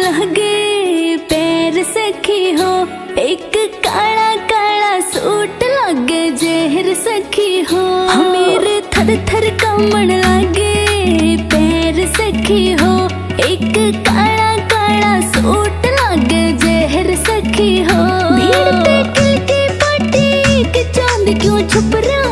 लागे, पैर सखी हो। एक काला काला सूट लागे, जहर सखी हो। मेरे थर थर कमण लगे, पैर सखी हो। एक काला काला सूट लागे, जहर सखी हो। भीड़ पे की पाटी के चाँद क्यों छुप रहा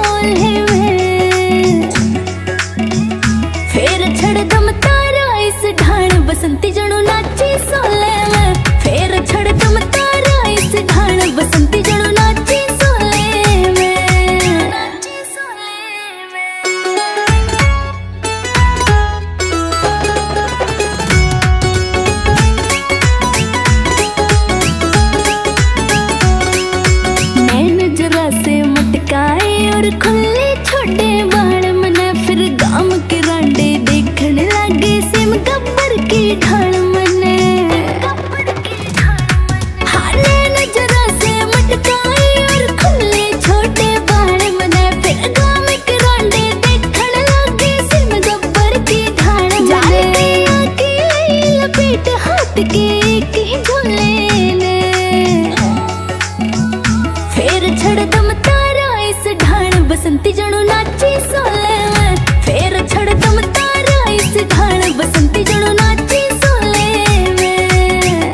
छड़ दम तारा, इस ढाण बसंती जणो नाची सोले में फेर छड़ दम तारा, इस ढाण बसंती जणो नाची सोले में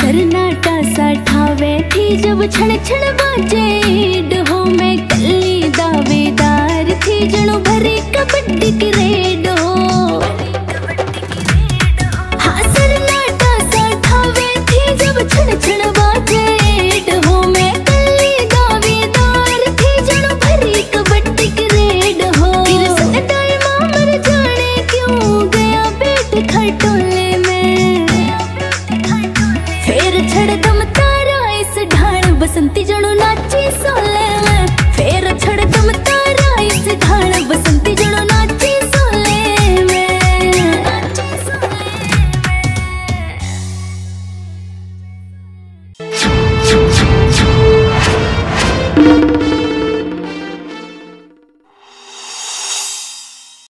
सरनाटा सा ठावे थी जब छण छण बाजे। बसंती जणो नाची सोले में फेर छड़ दम तारा इस ढाण बसंती जणो नाची सोले में नाची सोले में